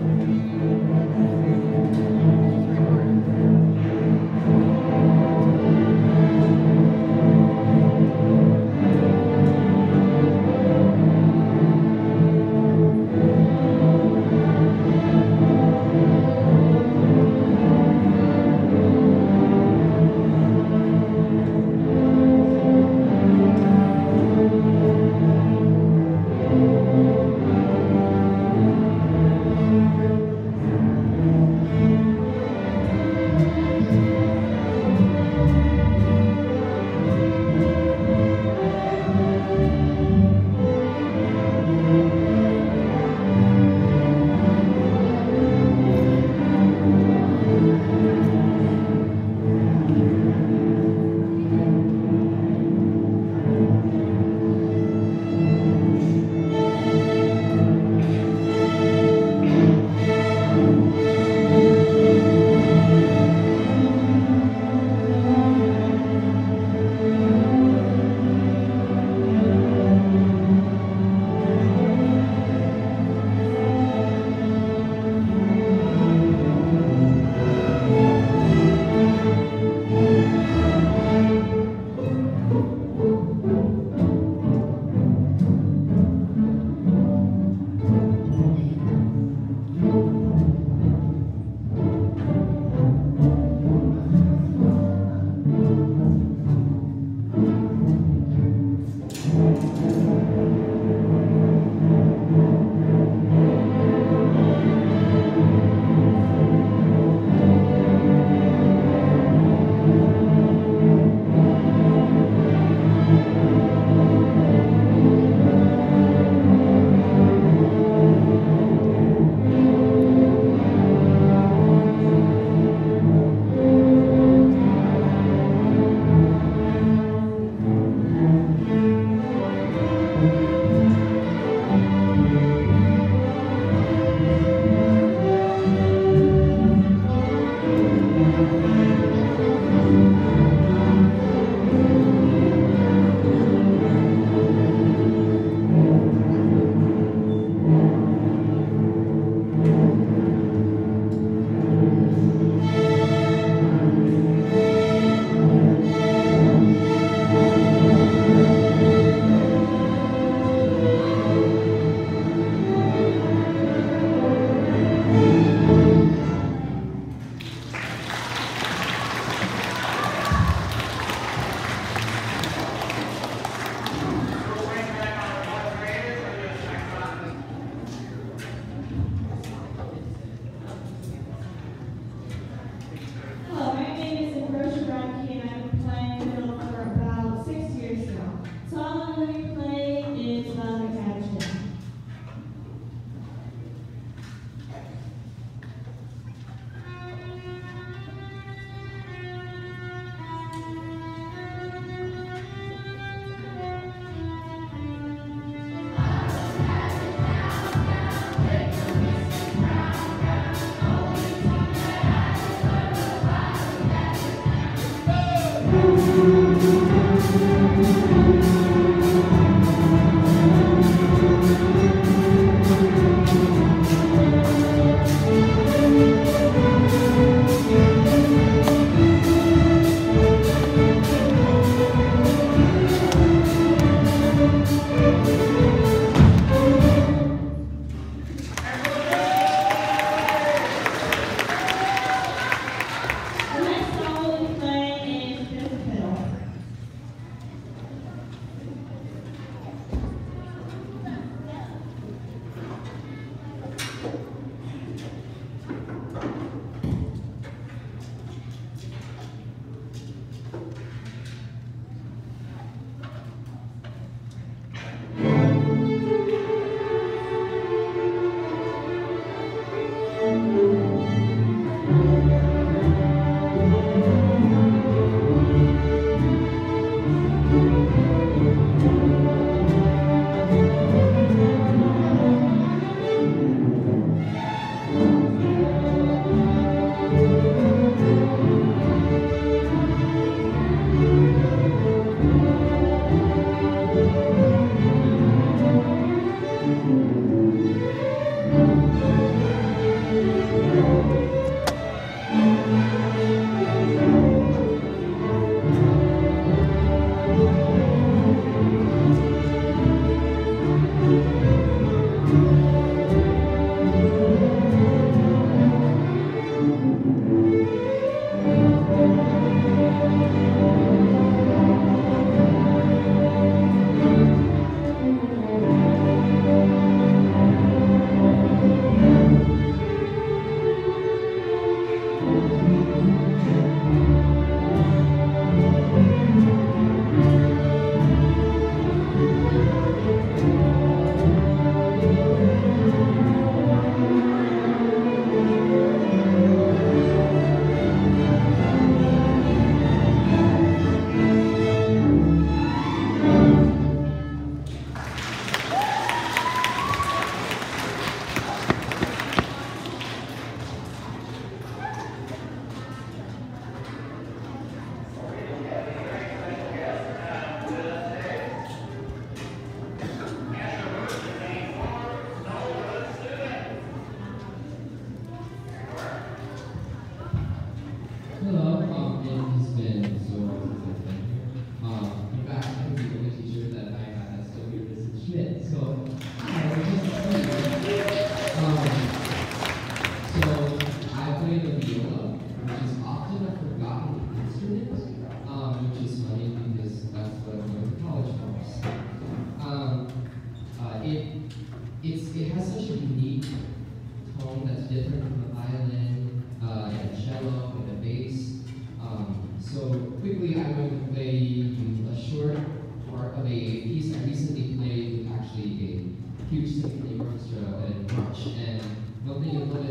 Amen. Different from the violin, uh, and the cello, and the bass. Um, so quickly, I'm going to play a short part of a piece I recently played with actually a huge symphony orchestra in March, and nothing a little bit